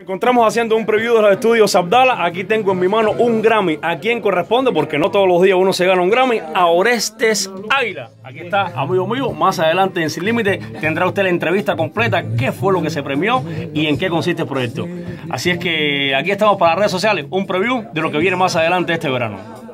encontramos haciendo un preview de los estudios Abdala. Aquí tengo en mi mano un Grammy. ¿A quién corresponde? Porque no todos los días uno se gana un Grammy. A Orestes Águila. Aquí está, amigo mío. Más adelante en Sin Límite tendrá usted la entrevista completa. ¿Qué fue lo que se premió y en qué consiste el proyecto? Así es que aquí estamos para las redes sociales. Un preview de lo que viene más adelante este verano.